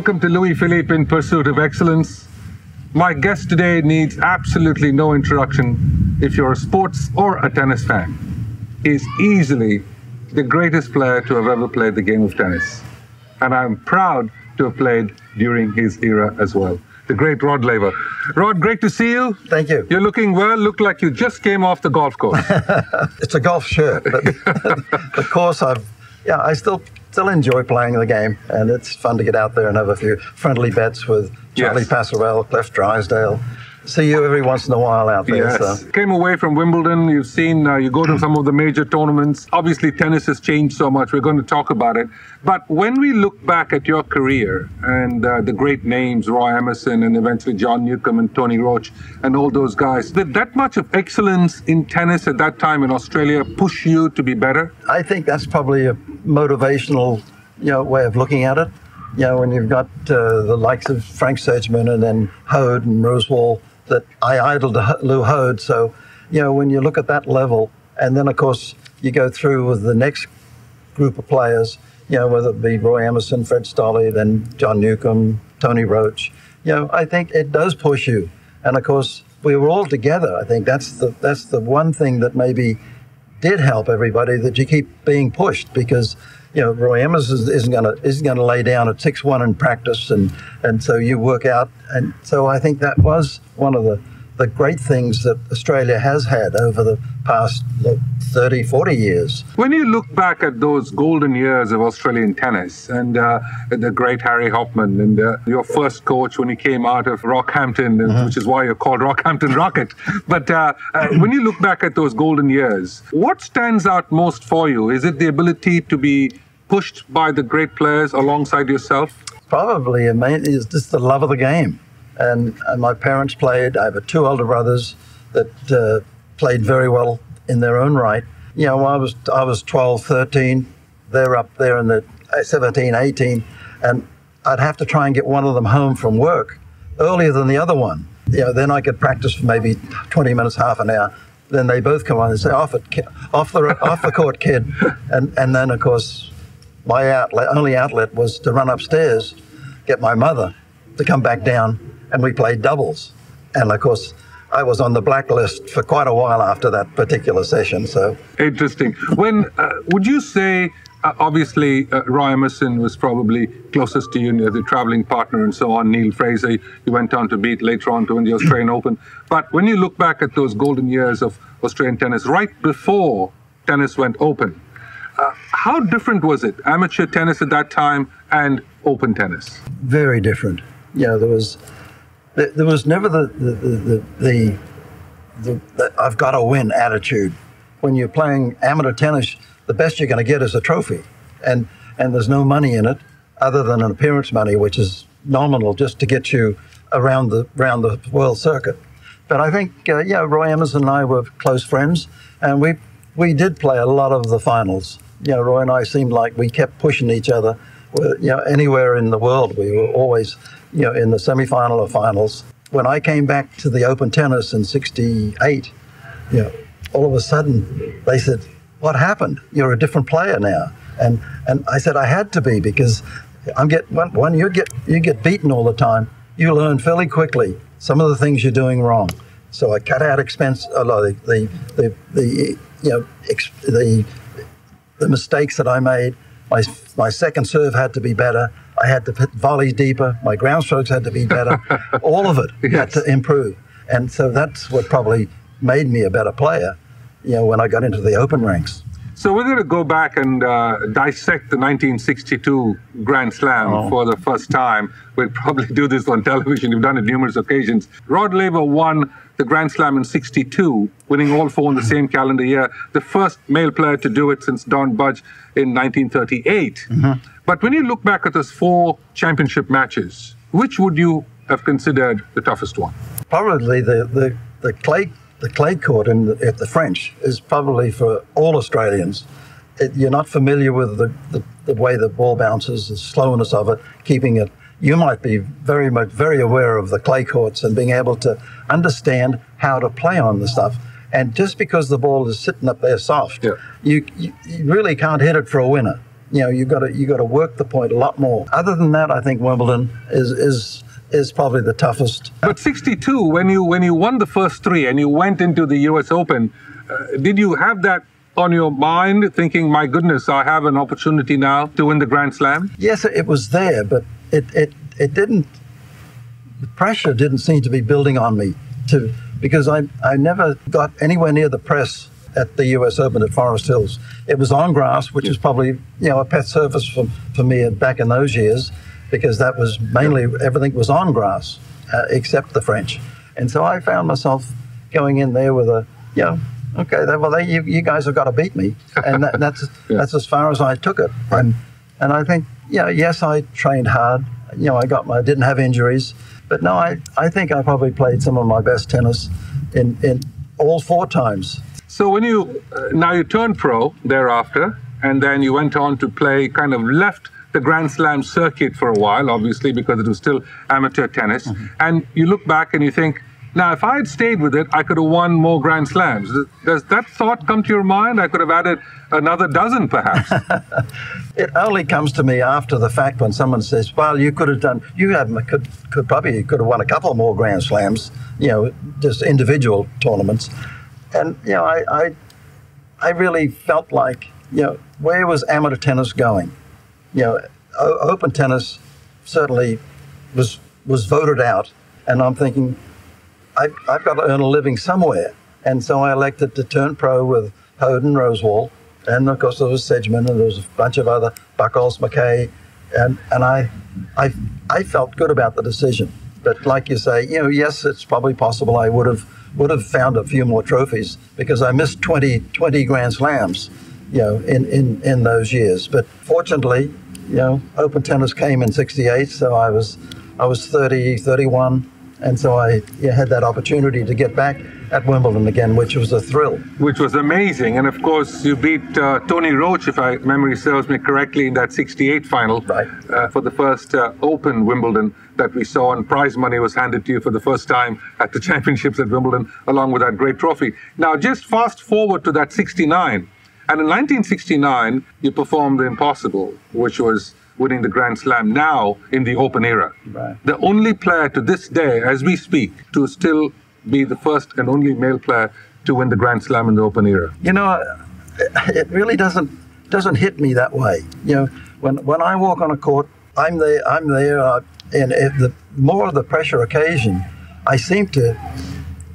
welcome to Louis Philippe in Pursuit of Excellence. My guest today needs absolutely no introduction if you're a sports or a tennis fan. He's easily the greatest player to have ever played the game of tennis. And I'm proud to have played during his era as well. The great Rod Laver. Rod, great to see you. Thank you. You're looking well. Look like you just came off the golf course. it's a golf shirt, but of course I've yeah I still still enjoy playing the game, and it's fun to get out there and have a few friendly bets with Charlie yes. Pasarell, Cliff Drysdale, see you every once in a while out there. Yes. So. Came away from Wimbledon. You've seen, uh, you go to some of the major tournaments. Obviously, tennis has changed so much. We're going to talk about it. But when we look back at your career and uh, the great names, Roy Emerson and eventually John Newcombe and Tony Roche and all those guys, did that much of excellence in tennis at that time in Australia push you to be better? I think that's probably a motivational you know, way of looking at it. You know, when you've got uh, the likes of Frank Sedgman and then Hoad and Rosewall that I idled Lew Hoad. So, you know, when you look at that level, and then of course you go through with the next group of players, you know, whether it be Roy Emerson, Fred Stolle, then John Newcombe, Tony Roche, you know, I think it does push you. And of course, we were all together. I think that's the that's the one thing that maybe did help everybody that you keep being pushed because you know, Roy Emerson isn't going to isn't going to lay down at six one in practice, and and so you work out, and so I think that was one of the the great things that Australia has had over the past 30, 40 years. When you look back at those golden years of Australian tennis and uh, the great Harry Hopman and uh, your first coach when he came out of Rockhampton, mm-hmm. which is why you're called Rockhampton Rocket. But uh, uh, when you look back at those golden years, what stands out most for you? Is it the ability to be pushed by the great players alongside yourself? Probably, I mean, it's just the love of the game and, and my parents played. I have two older brothers that uh, played very well in their own right. You know, I was I was 12, 13. They're up there in the uh, 17, 18, and I'd have to try and get one of them home from work earlier than the other one. You know, then I could practice for maybe 20 minutes, half an hour. Then they both come on and say, "Off it, off the off the court, kid," and and then of course, my outlet, only outlet was to run upstairs, get my mother to come back down and we played doubles. And of course, I was on the blacklist for quite a while after that particular session. So interesting. When uh, would you say? Uh, obviously, uh, Roy Emerson was probably closest to you as a traveling partner and so on. Neil Fraser, you went on to beat later on to win the Australian Open. But when you look back at those golden years of Australian tennis, right before tennis went open, uh, how different was it? Amateur tennis at that time and open tennis? Very different. Yeah, there was there was never the the, the, the, the, I've got to win attitude. When you're playing amateur tennis, the best you're going to get is a trophy, and and there's no money in it other than an appearance money, which is nominal just to get you around the around the world circuit. But I think uh, yeah, Roy Emerson and I were close friends, and we we did play a lot of the finals. You know, Roy and I seemed like we kept pushing each other. You know, anywhere in the world, we were always you know, in the semifinal or finals. When I came back to the Open Tennis in '68, you know, all of a sudden they said, "What happened? You're a different player now." And and I said I had to be because I'm get when you get you get beaten all the time, you learn fairly quickly some of the things you're doing wrong. So I cut out expense a lot of the the, the, the you know ex, the the mistakes that I made. My my second serve had to be better. I had to hit volleys deeper. My ground strokes had to be better. All of it yes. had to improve. And so that's what probably made me a better player, you know, when I got into the open ranks. So we're going to go back and uh, dissect the 1962 Grand Slam oh. for the first time. We'll probably do this on television. We've done it numerous occasions. Rod Laver won the Grand Slam in 62, winning all four in the same calendar year. The first male player to do it since Don Budge in 1938. Mm-hmm. But when you look back at those four championship matches, which would you have considered the toughest one? Probably the, the, the clay the clay court in the, at the French is probably for all Australians. It, you're not familiar with the, the, the, way the ball bounces, the slowness of it, keeping it. You might be very much very aware of the clay courts and being able to understand how to play on the stuff. And just because the ball is sitting up there soft, yeah. you, you, you really can't hit it for a winner You know, you got to you got to work the point a lot more. Other than that, I think Wimbledon is is is probably the toughest. But 62, when you when you won the first three and you went into the U.S. Open, uh, did you have that on your mind, thinking, "My goodness, I have an opportunity now to win the Grand Slam"? Yes, it was there, but it it it didn't. The pressure didn't seem to be building on me to because I I never got anywhere near the press at the US Open at Forest Hills. It was on grass, which was probably you know a pet surface for, for me back in those years, because that was mainly everything was on grass uh, except the French, and so I found myself going in there with a you know okay well they, you, you guys have got to beat me, and that, that's yeah. that's as far as I took it, and and I think yeah yes I trained hard, you know I got my didn't have injuries, but no I I think I probably played some of my best tennis in in all four times. So when you uh, now you turned pro thereafter, and then you went on to play, kind of left the Grand Slam circuit for a while, obviously because it was still amateur tennis, mm-hmm. and you look back and you think. Now, if I had stayed with it, I could have won more Grand Slams. Does that thought come to your mind? I could have added another dozen, perhaps. it only comes to me after the fact when someone says, "Well, you could have done. You have could could probably could have won a couple more Grand Slams. You know, just individual tournaments." and you know, I, I, I really felt like, you know, where was amateur tennis going? You know, open tennis certainly was was voted out, and I'm thinking, I've, I've got to earn a living somewhere, and so I elected to turn pro with Hoden, Rosewall, and of course there was Sedgman, and there was a bunch of other Buchholz, MacKay, and and I, I, I felt good about the decision. But like you say, you know, yes, it's probably possible I would have would have found a few more trophies because I missed 20, 20 Grand Slams, you know, in, in, in those years. But fortunately, you know, Open Tennis came in 68, so I was, I was 30, 31, and so I yeah, had that opportunity to get back at Wimbledon again, which was a thrill. Which was amazing. And of course, you beat uh, Tony Roche, if I memory serves me correctly, in that 68 final right. uh, for the first uh, Open Wimbledon that we saw, and prize money was handed to you for the first time at the championships at Wimbledon, along with that great trophy. Now, just fast forward to that 69. And in 1969, you performed the impossible, which was winning the Grand Slam now in the Open era. Right. The only player to this day, as we speak, to still be the first and only male player to win the Grand Slam in the Open era? You know, it really doesn't doesn't hit me that way. You know, when when I walk on a court, I'm there. I'm there, uh, and if the more of the pressure occasion, I seem to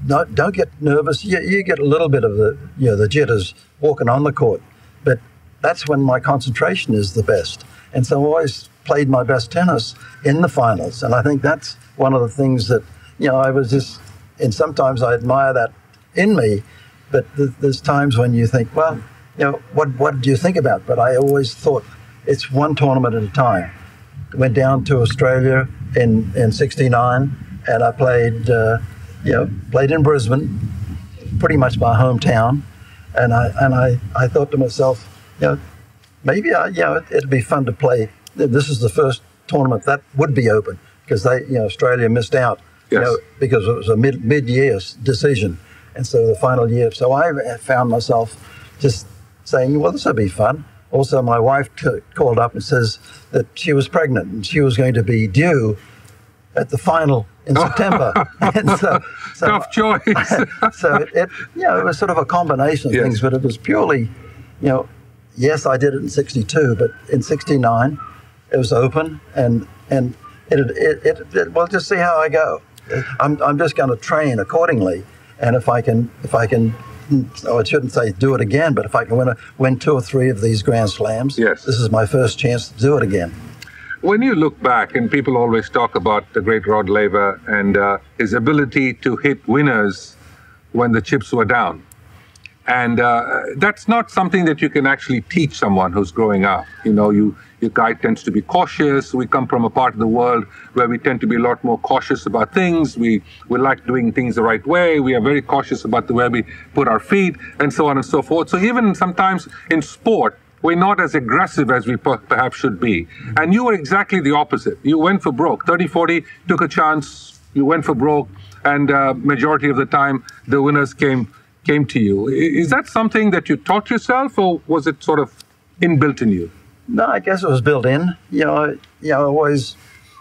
not don't get nervous. You, you get a little bit of the you know the jitters walking on the court, but that's when my concentration is the best. And so I always played my best tennis in the finals, and I think that's one of the things that you know I was just and sometimes I admire that in me. But th- there's times when you think, well, you know, what what do you think about? But I always thought it's one tournament at a time. Went down to Australia in in '69, and I played, uh, you know, played in Brisbane, pretty much my hometown, and I and I, I thought to myself, you know, maybe I, you know, it, it'd be fun to play. This is the first tournament that would be open because they, you know, Australia missed out Yes. You know, because it was a mid mid year decision, and so the final year. So I uh, found myself just saying, "Well, this would be fun." Also, my wife t- called up and says that she was pregnant and she was going to be due at the final in September. and so, so, Tough choice. so it, it, you know, it was sort of a combination of yes. things, but it was purely, you know, yes, I did it in '62, but in '69, it was open and and it, it, it, it, well, just see how I go. I'm, I'm just going to train accordingly. And if I can, if I can, mm, oh, I shouldn't say do it again, but if I can win, a, win two or three of these Grand Slams, yes. this is my first chance to do it again. When you look back, and people always talk about the great Rod Laver and uh, his ability to hit winners when the chips were down. And uh, that's not something that you can actually teach someone who's growing up. You know, you your guy tends to be cautious. We come from a part of the world where we tend to be a lot more cautious about things. We we like doing things the right way. We are very cautious about the way we put our feet and so on and so forth. So even sometimes in sport, we're not as aggressive as we perhaps should be. And you were exactly the opposite. You went for broke. 30, 40, took a chance. You went for broke. And uh, majority of the time, the winners came came to you. Is that something that you taught yourself, or was it sort of inbuilt in you? No, I guess it was built in. You know, I, you know, I always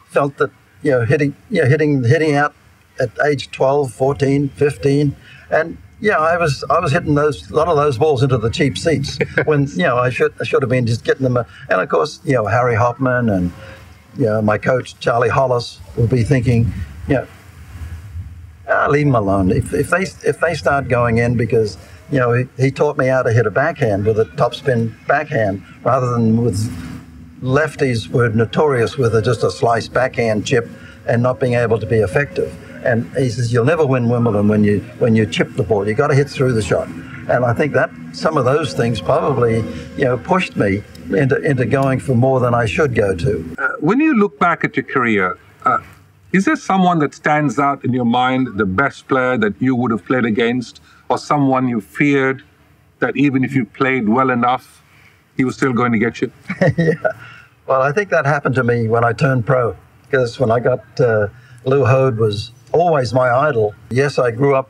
felt that you know hitting, you know, hitting, hitting out at age 12, 14, 15, and yeah, I was I was hitting those a lot of those balls into the cheap seats when you know I should I should have been just getting them. Uh, and of course, you know Harry Hopman and you know my coach Charlie Hollis will be thinking, you know, ah, leave them alone. If, if they if they start going in because you know he, he taught me how to hit a backhand with a topspin backhand rather than with lefties were notorious with a, just a slice backhand chip and not being able to be effective. And he says, you'll never win Wimbledon when you when you chip the ball. You got to hit through the shot. And I think that some of those things probably, you know, pushed me into into going for more than I should go to. Uh, when you look back at your career, uh, is there someone that stands out in your mind, the best player that you would have played against, or someone you feared that even if you played well enough, he was still going to get you? yeah. Well, I think that happened to me when I turned pro, because when I got uh, Lew Hoad was always my idol. Yes, I grew up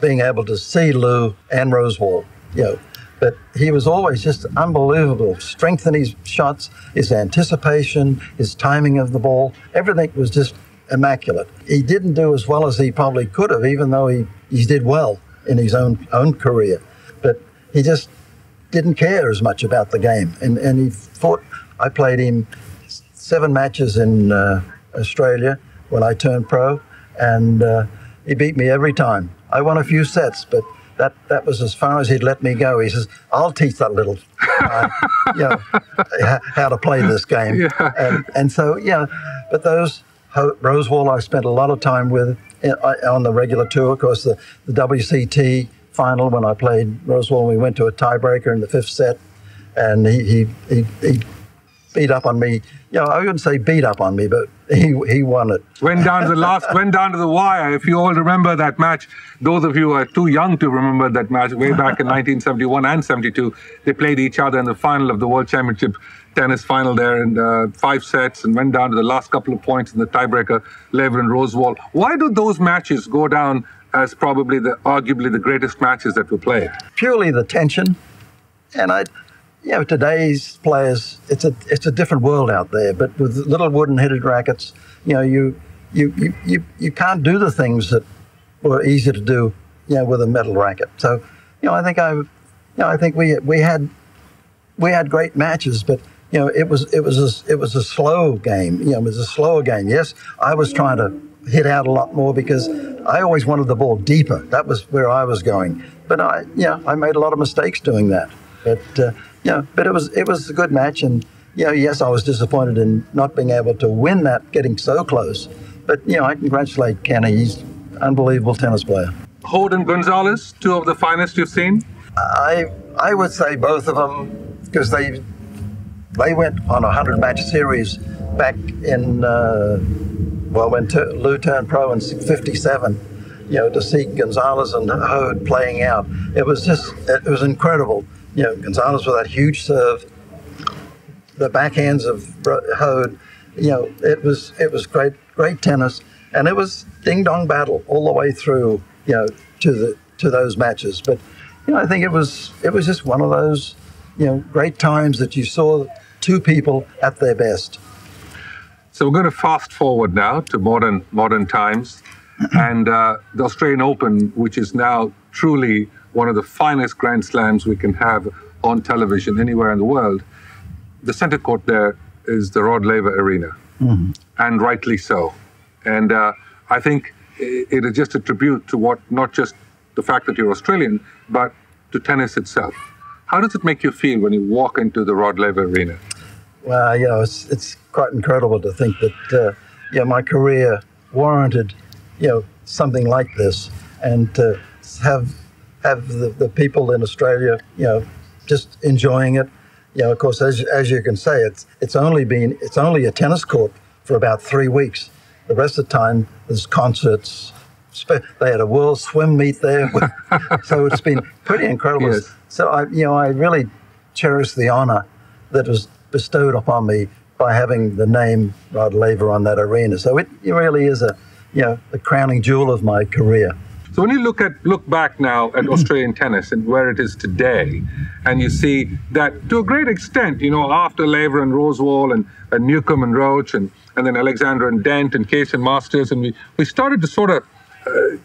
being able to see Lew and Rosewall, you know, but he was always just unbelievable. Strength in his shots, his anticipation, his timing of the ball, everything was just immaculate. He didn't do as well as he probably could have, even though he, he did well in his own own career. But he just didn't care as much about the game. And, and he fought, I played him seven matches in uh, Australia when I turned pro and uh, he beat me every time. I won a few sets, but that, that was as far as he'd let me go. He says, "I'll teach that little, uh, you know, how to play this game." Yeah. And, and so, yeah, but those Rosewall, I spent a lot of time with uh, on the regular tour. Of course, the, the WCT final when I played Rosewall, we went to a tiebreaker in the fifth set, and he he, he, he beat up on me. You know, I wouldn't say beat up on me, but he he won it. Went down to the last, went down to the wire. If you all remember that match, those of you who are too young to remember that match, way back in 1971 and 72, they played each other in the final of the World Championship tennis final there in uh, five sets and went down to the last couple of points in the tiebreaker, Laver and Rosewall. Why do those matches go down as probably the arguably the greatest matches that were played? Purely the tension, and I know, today's players, it's a it's a different world out there. But with little wooden headed rackets, you know, you you, you, you, you can't do the things that were easy to do, you know, with a metal racket. So, you know, I think I, you know, I think we we had we had great matches, but you know, it was it was a, it was a slow game. You know, it was a slower game. Yes, I was trying to hit out a lot more because I always wanted the ball deeper. That was where I was going. But I, you know, I made a lot of mistakes doing that. But uh, yeah, but it was it was a good match, and you know, yes, I was disappointed in not being able to win that, getting so close. But you know, I congratulate Kenny. He's an unbelievable tennis player. Hoad and Gonzalez, two of the finest you've seen. I I would say both of them because they they went on a hundred match series back in uh, well when T- Lew turned pro in '57 you know, to see Gonzalez and Hoad playing out. It was just, it was incredible you know, Gonzalez with that huge serve, the backhands of Hoad, you know, it was it was great great tennis, and it was ding dong battle all the way through, you know, to the to those matches. But you know, I think it was it was just one of those, you know, great times that you saw two people at their best. So we're going to fast forward now to modern modern times, and uh, the Australian Open, which is now truly one of the finest Grand Slams we can have on television anywhere in the world. The center court there is the Rod Laver Arena, mm-hmm. and rightly so. And uh, I think it is just a tribute to what, not just the fact that you're Australian, but to tennis itself. How does it make you feel when you walk into the Rod Laver Arena? Well, you know, it's, it's quite incredible to think that, uh, you know, my career warranted, you know, something like this, and to have have the, the people in Australia, you know, just enjoying it. You know, of course, as, as you can say, it's it's only been it's only a tennis court for about three weeks. The rest of the time, there's concerts. They had a world swim meet there, so it's been pretty incredible. Yes. So I, you know, I really cherish the honour that was bestowed upon me by having the name Rod Laver on that arena. So it, it really is a, you know, the crowning jewel of my career. So when you look at look back now at Australian tennis and where it is today, and you see that to a great extent, you know, after Laver and Rosewall and, and Newcombe and Roche and, and then Alexander and Dent and Case and Masters, and we, we started to sort of uh,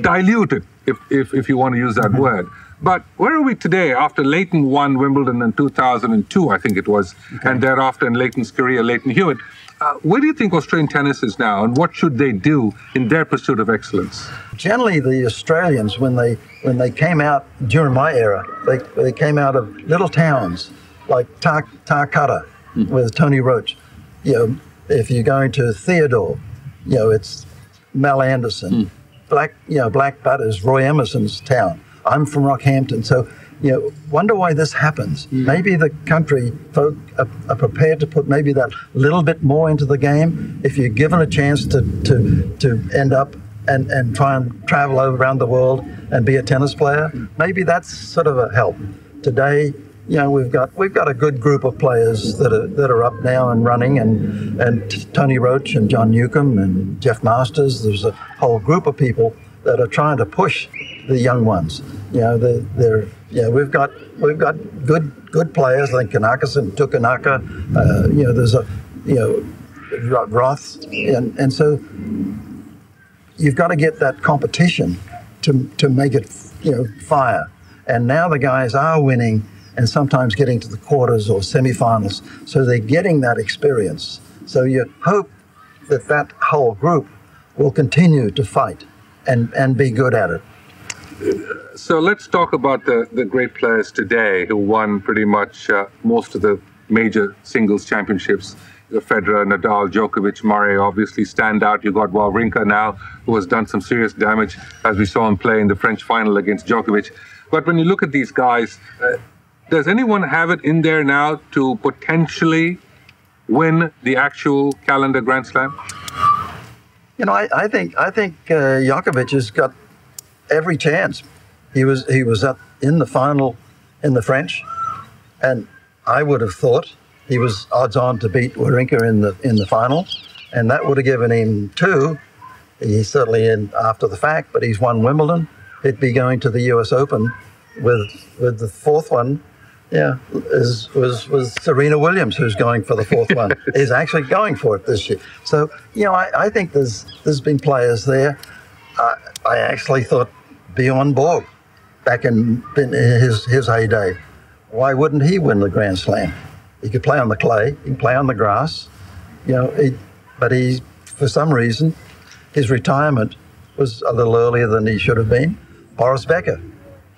dilute it, if, if, if you want to use that mm-hmm. word. But where are we today after Lleyton won Wimbledon in 2002, I think it was, okay. and thereafter in Lleyton's career, Lleyton Hewitt? Uh, where do you think Australian tennis is now, and what should they do in their pursuit of excellence? Generally, the Australians, when they when they came out during my era, they, they came out of little towns like Tar- Tarcutta mm. with Tony Roche. You know, if you're going to Theodore, you know it's Mal Anderson. Mm. Black, you know, Blackbutt is Roy Emerson's town. I'm from Rockhampton, so you know, wonder why this happens. Mm. Maybe the country folk are, are, prepared to put maybe that little bit more into the game. If you're given a chance to to to end up and, and try and travel around the world and be a tennis player, maybe that's sort of a help. Today, you know, we've got we've got a good group of players that are that are up now and running, and and Tony Roche and John Newcombe and Geoff Masters. There's a whole group of people that are trying to push the young ones. You know, they're, they're yeah, we've got we've got good good players like Kanakas and Tukanaka. Uh, you know, there's a you know Roth, and and so you've got to get that competition to to make it you know fire. And now the guys are winning and sometimes getting to the quarters or semifinals, so they're getting that experience. So you hope that that whole group will continue to fight and and be good at it. So let's talk about the, the great players today who won pretty much uh, most of the major singles championships. Federer, Nadal, Djokovic, Murray obviously stand out. You got Wawrinka now, who has done some serious damage, as we saw him play in the French final against Djokovic. But when you look at these guys, uh, does anyone have it in there now to potentially win the actual calendar Grand Slam? You know, I, I think I think uh, Djokovic has got every chance. He was he was up in the final in the French, and I would have thought he was odds on to beat Wawrinka in the in the final, and that would have given him two. He's certainly in after the fact, but he's won Wimbledon. He'd be going to the U.S. Open with with the fourth one. Yeah, is was was Serena Williams who's going for the fourth one. is actually going for it this year. So you know, I, I think there's there's been players there. I, I actually thought Bjorn Borg back in, in his, his heyday. Why wouldn't he win the Grand Slam? He could play on the clay, he could play on the grass, you know, he, but he, for some reason, his retirement was a little earlier than he should have been. Boris Becker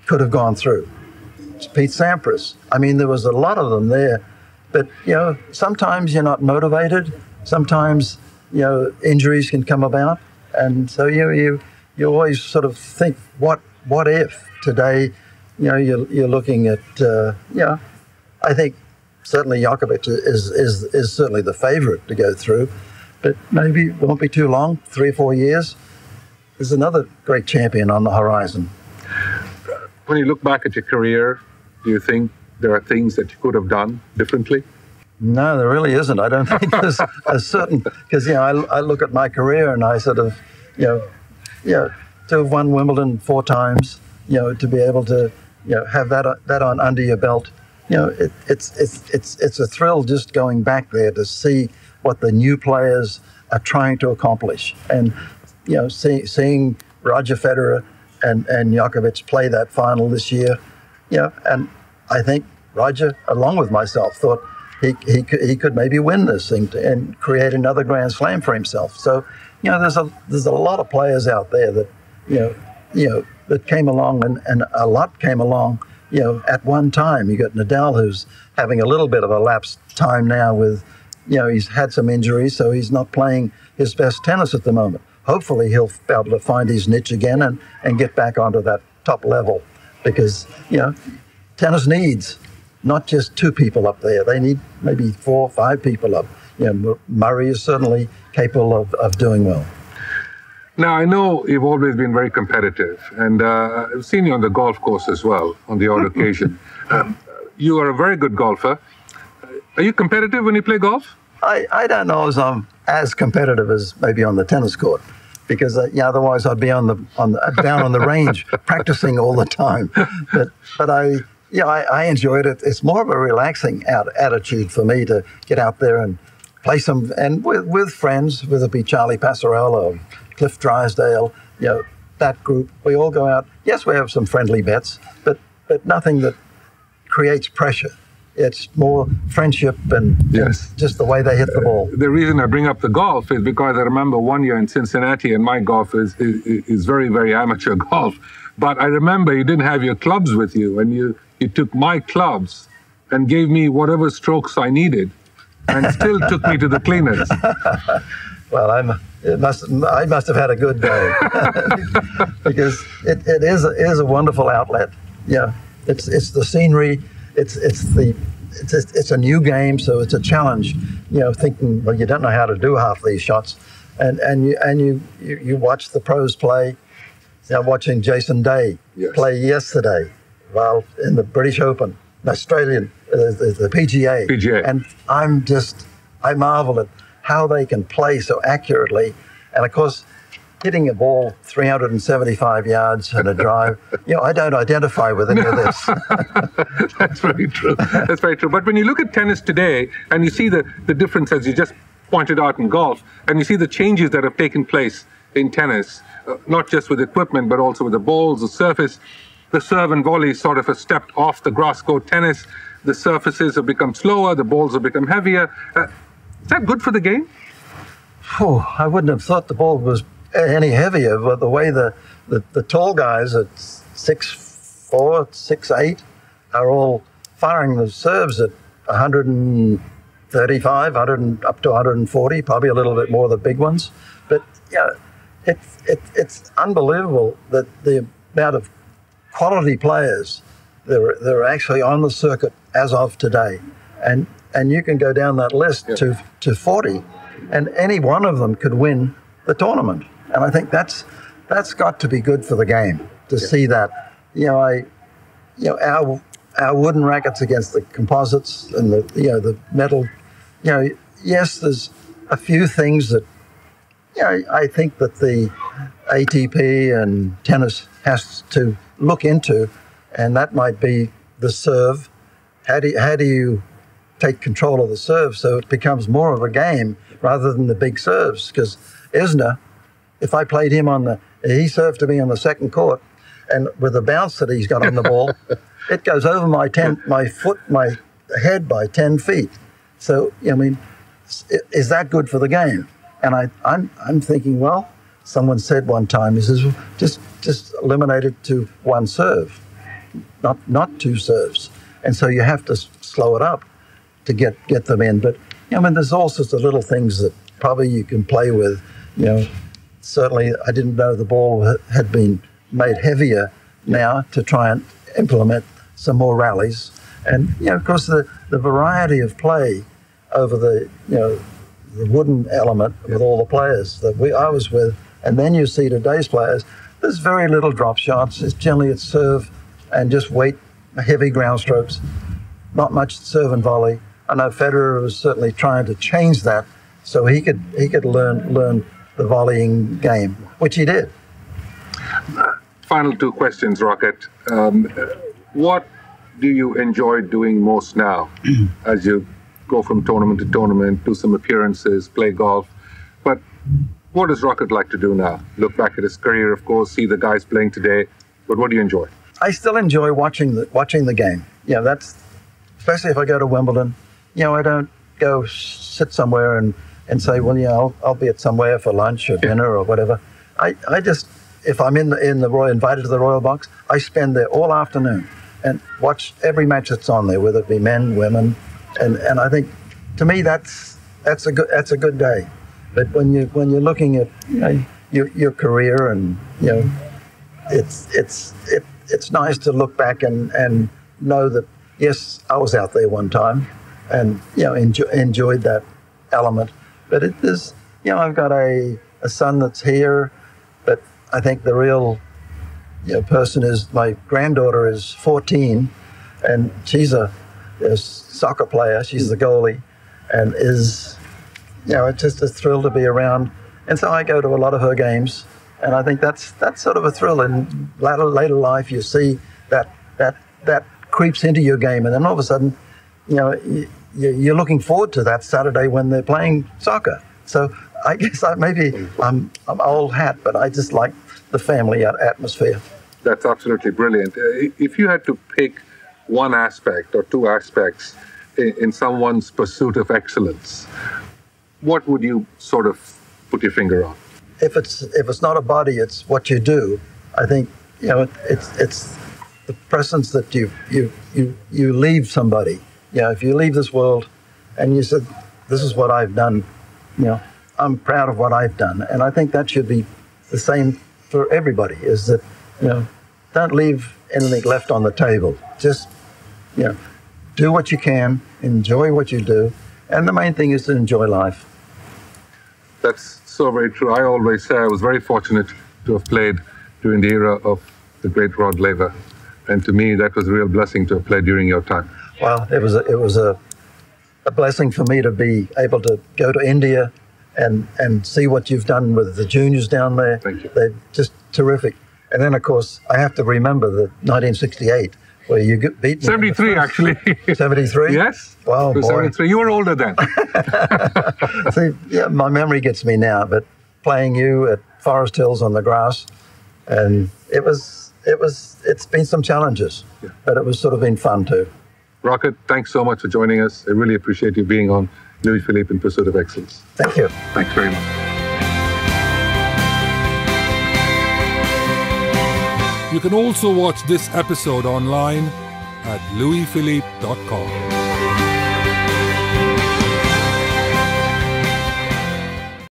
could have gone through. Pete Sampras. I mean, there was a lot of them there. But, you know, sometimes you're not motivated. Sometimes, you know, injuries can come about. And so you, you, you always sort of think, what what if today? You know, you're, you're looking at uh, yeah. I think certainly Djokovic is, is is certainly the favourite to go through, but maybe it won't be too long, three or four years. There's another great champion on the horizon. When you look back at your career, do you think there are things that you could have done differently? No, there really isn't. I don't think there's a certain because you know I, I look at my career and I sort of you know you know, to have won Wimbledon four times, you know, to be able to, you know, have that that on under your belt, you know, it, it's it's it's it's a thrill just going back there to see what the new players are trying to accomplish, and you know, see, seeing Roger Federer and and Djokovic play that final this year, you know, and I think Roger, along with myself, thought he, he, could, he could maybe win this thing to, and create another Grand Slam for himself. So you know, there's a there's a lot of players out there that, you know, you know, that came along and, and a lot came along, you know, at one time. You got Nadal who's having a little bit of a lapsed time now with, you know, he's had some injuries, so he's not playing his best tennis at the moment. Hopefully he'll be able to find his niche again and, and get back onto that top level because, you know, tennis needs not just two people up there. They need maybe four or five people up you know, Murray is certainly capable of, of doing well. Now, I know you've always been very competitive, and uh, I've seen you on the golf course as well on the odd occasion. Um, you are a very good golfer. Are you competitive when you play golf? I, I don't know as I'm as competitive as maybe on the tennis court because uh, yeah, otherwise I'd be on the on the, down on the range practicing all the time. But but I yeah I, I enjoyed it. It's more of a relaxing out, attitude for me to get out there and play some and with with friends, whether it be Charlie Pasarella or Cliff Drysdale, you know that group. We all go out. Yes, we have some friendly bets, but but nothing that creates pressure it's more friendship and yes. just the way they hit the uh, ball. The reason I bring up the golf is because I remember one year in Cincinnati, and my golf is, is, is very, very amateur golf. But I remember you didn't have your clubs with you, and you, you took my clubs and gave me whatever strokes I needed, and still took me to the cleaners. well, I'm. It must. I must have had a good day because it, it is a, is a wonderful outlet. Yeah, it's it's the scenery it's it's the it's a, it's a new game, so it's a challenge. You know, thinking well, you don't know how to do half these shots, and and you and you you, you watch the pros play. You know, watching Jason Day yes. play yesterday, while in the British Open, the Australian, the, the PGA. PGA, and I'm just I marvel at how they can play so accurately, and of course hitting a ball 375 yards and a drive, you know, I don't identify with any of this. That's very true. That's very true. But when you look at tennis today and you see the, the difference, as you just pointed out in golf, and you see the changes that have taken place in tennis, uh, not just with equipment, but also with the balls, the surface, the serve and volley sort of have stepped off the grass court tennis. The surfaces have become slower, the balls have become heavier. Uh, is that good for the game? Oh, I wouldn't have thought the ball was any heavier, but the way the, the, the tall guys at six four, six eight are all firing the serves at 135, 100 up to 140, probably a little bit more the big ones. But yeah, it's it, it's unbelievable that the amount of quality players that are, that are actually on the circuit as of today, and and you can go down that list yeah. to to 40, and any one of them could win the tournament. And I think that's that's got to be good for the game to yeah. see that. You know, I, you know, our our wooden rackets against the composites and the you know the metal. You know, yes, there's a few things that. You know, I think that the ATP and tennis has to look into, and that might be the serve. How do you, how do you take control of the serve so it becomes more of a game rather than the big serves? Because Isner if I played him on the, he served to me on the second court, and with the bounce that he's got on the ball, it goes over my ten, my foot, my head by ten feet. So I mean, is that good for the game? And I, I'm, I'm thinking, well, someone said one time, he says, just, just eliminate it to one serve, not, not two serves. And so you have to slow it up to get, get them in. But you know I mean, there's all sorts of little things that probably you can play with, you know, certainly I didn't know the ball had been made heavier now to try and implement some more rallies. And, you know, of course, the, the variety of play over the, you know, the wooden element with all the players that we I was with, and then you see today's players, there's very little drop shots. It's generally it's serve and just weight, heavy ground strokes, not much serve and volley. I know Federer was certainly trying to change that so he could he could learn learn the volleying game, which he did. Final two questions, Rocket. Um, what do you enjoy doing most now as you go from tournament to tournament, do some appearances, play golf? But what does Rocket like to do now? Look back at his career, of course, see the guys playing today. But what do you enjoy? I still enjoy watching the watching the game. Yeah, that's especially if I go to Wimbledon. You know, I don't go sit somewhere and and say, well, yeah, I'll, I'll be at somewhere for lunch or dinner or whatever. I, I just, if I'm in the, in the Royal, invited to the Royal Box, I spend there all afternoon and watch every match that's on there, whether it be men, women, and, and I think to me that's that's a good that's a good day. But when you when you're looking at you know, your your career and you know, it's it's it, it's nice to look back and and know that yes, I was out there one time, and you know enjoy, enjoyed that element. But it is, you know, I've got a, a son that's here, but I think the real you know, person is my granddaughter is 14, and she's a, a soccer player. She's the goalie, and is, you know, it's just a thrill to be around And so I go to a lot of her games, and I think that's that's sort of a thrill. In later later life, you see that that that creeps into your game, and then all of a sudden, you know, you're looking forward to that Saturday when they're playing soccer. So I guess I, maybe I'm I'm old hat, but I just like the family atmosphere. That's absolutely brilliant. Uh, if you had to pick one aspect or two aspects in, in someone's pursuit of excellence, what would you sort of put your finger on? If it's if it's not a body, it's what you do. I think you know it, it's it's the presence that you you you you leave somebody. You know, if you leave this world, and you said, "This is what I've done," you know, I'm proud of what I've done, and I think that should be the same for everybody. Is that you know, don't leave anything left on the table. Just you know, do what you can, enjoy what you do, and the main thing is to enjoy life. That's so very true. I always say I was very fortunate to have played during the era of the great Rod Laver. And to me, that was a real blessing to have played during your time. Well, it was a, it was a, a blessing for me to be able to go to India and, and see what you've done with the juniors down there. Thank you. They're just terrific. And then, of course, I have to remember the 1968 where you beat me. 73, actually. 73? yes. Wow, boy. 73. You were older then. See, yeah, my memory gets me now, but playing you at Forest Hills on the grass, and it was, it was, it's been some challenges, yeah. but it was sort of been fun too. Rocket, thanks so much for joining us. I really appreciate you being on Louis Philippe in Pursuit of Excellence. Thank you. Thanks very much. You can also watch this episode online at louisphilippe.com.